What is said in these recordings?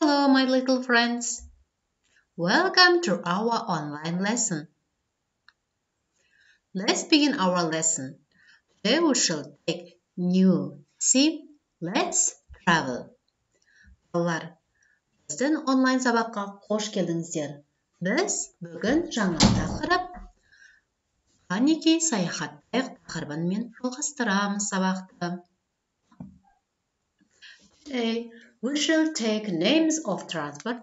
Hello, my little friends. Welcome to our online lesson. Let's begin our lesson. Today we shall take new theme. Let's travel. Балалар, біздің онлайн сабаққа қош келдіңіздер. Біз бүгін жаңа тақырып қанекей саяхаттайық тақырыбымен жалғастырамыз сабақты. Today we shall take names of transport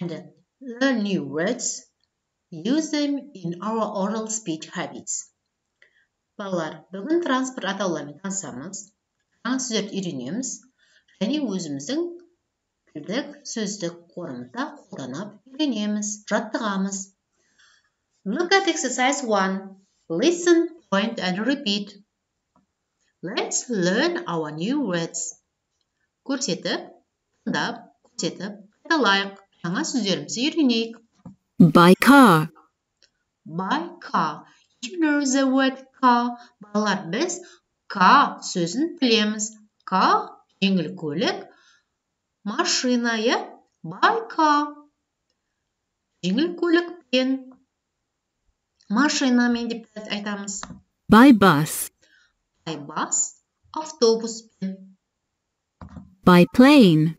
and learn new words. Use them in our oral speech habits. Балалар, бүгін транспорт атауларымен танысамыз, жаңа сөздерді үйренеміз және өзіміздің тілдік сөздік қорымызда қолданып үйренеміз, жаттығамыз. Look at exercise 1. Listen, point and repeat. Let's learn our new words. Көрсетіп, тыңдап, көрсетіп, қайталайық. Жаңа сөздерімізді үйренейік. By car. By car. You know the word car. Балалар, біз car сөзін білеміз. Car жеңіл көлік, машина, иә? By car. Жеңіл көлікпен, машинамен деп айтамыз. By bus. By bus, автобуспен. By plane.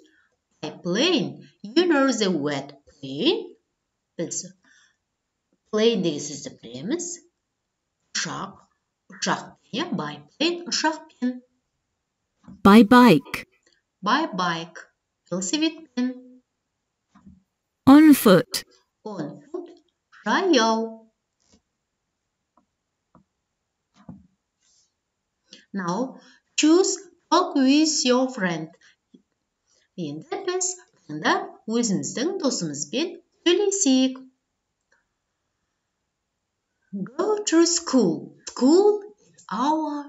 By plane. You know the word plane? Біз plane деген сөзді білеміз. Ұшақ, ұшақпен, иә? By plane, ұшақпен. By bike. By bike, велосипедпен. On foot. On foot, жаяу. Now, choose talk with your friend. Енді біз тыңдап өзіміздің досымызбен сөйлесейік. Go to school. School is our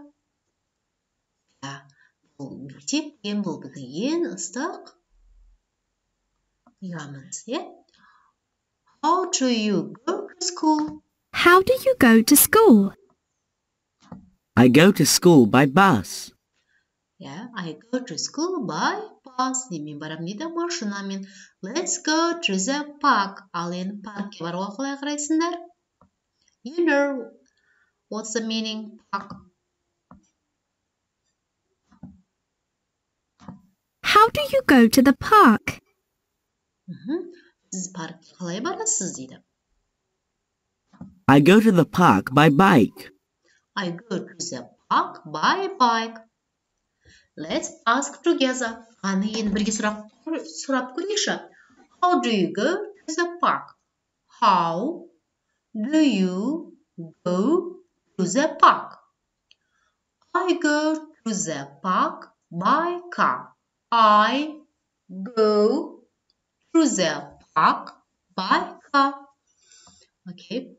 ja, бұл мектеп деген бұл біздің ең ыстық ұямыз, иә? How do you go to school? How do you go to school? I go to school by bus. Yeah, I go to school by fast, nimi varam nidamā şunamin. Let's go to the park. Alin parki var oğla ağraysinler. You know what's the meaning park? How do you go to the park? Siz park. I go to the park by bike. I go to the park by bike. Let's ask together. Қаны енді бірге сұрақ сұрап көрейікші. How do you go to the park? How do you go to the park? I go to the park by car. I go to the park by car. Okay.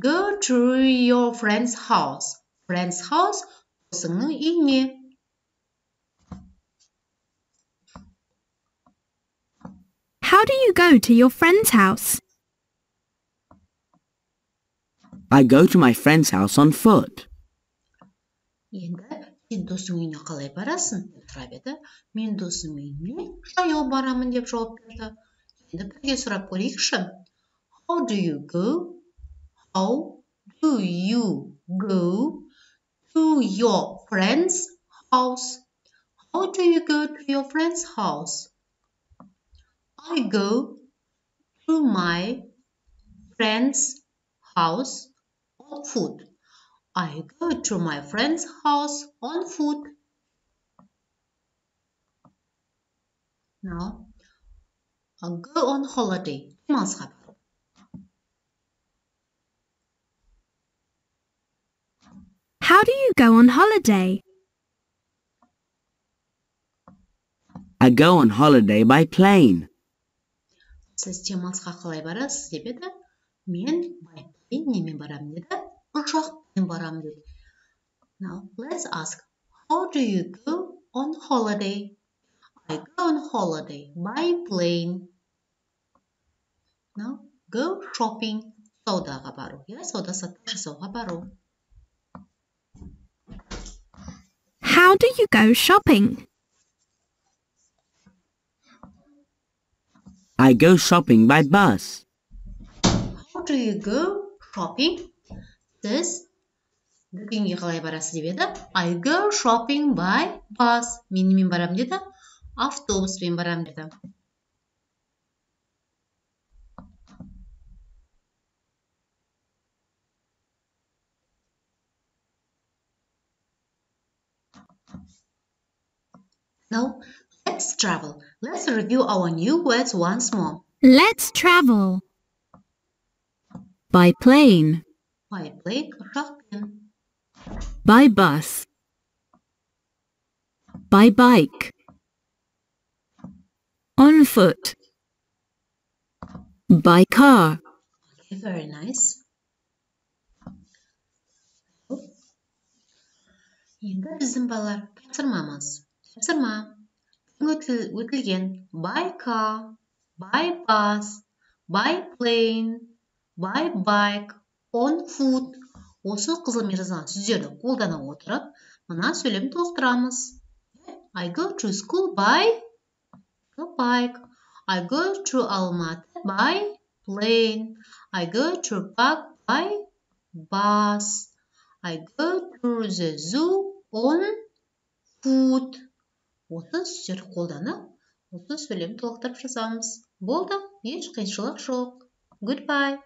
Go to your friend's house. Friend's house досыңның үйіне. How do you go to your friend's house? I go to my friend's house on foot. Енді сен досың үйіне қалай барасың деп сұрап еді. Мен досым үйіне жаяу барамын деп жауап берді. Енді бірге сұрап көрейікші. How do you go? How do you go to your friend's house? How do you go to your friend's house? I go to my friend's house on foot. I go to my friend's house on foot. Now, I'll go on holiday. How do you go on holiday? I go on holiday by plane. Сіз демалысқа қалай барасыз деп еді. Мен байпен немен барамын деді. Ұшақпен барамын деді. Now, let's ask, how do you go on holiday? I go on holiday by plane. Now, go shopping. Саудаға бару. Иә, сауда саттық жасауға бару. How How do you go shopping? I go shopping by bus. How do you go shopping? Сіз дүкенге қалай барасыз деп еді. I go shopping by bus. Мен немен барамын деді? Автобуспен барамын деді. Now, let's travel. Let's review our new words once more. Let's travel. By plane. By plane, By bus. By bike. On foot. By car. Okay, very nice. Енді біздің балалар тапсырмамыз. Тапсырма. Өтіл, өтілген by car, by bus, by plane, by bike, on foot. Осы қызылмен жазған сөздерді қолдана отырып, мына сөйлем толықтырамыз. I go to school by a bike. I go to Almaty by plane. I go to park by bus. I go to the zoo on foot. Осы сөздерді қолданып осы сөйлем толықтырып жазамыз. Болды еш қиыншылық жоқ. Goodbye.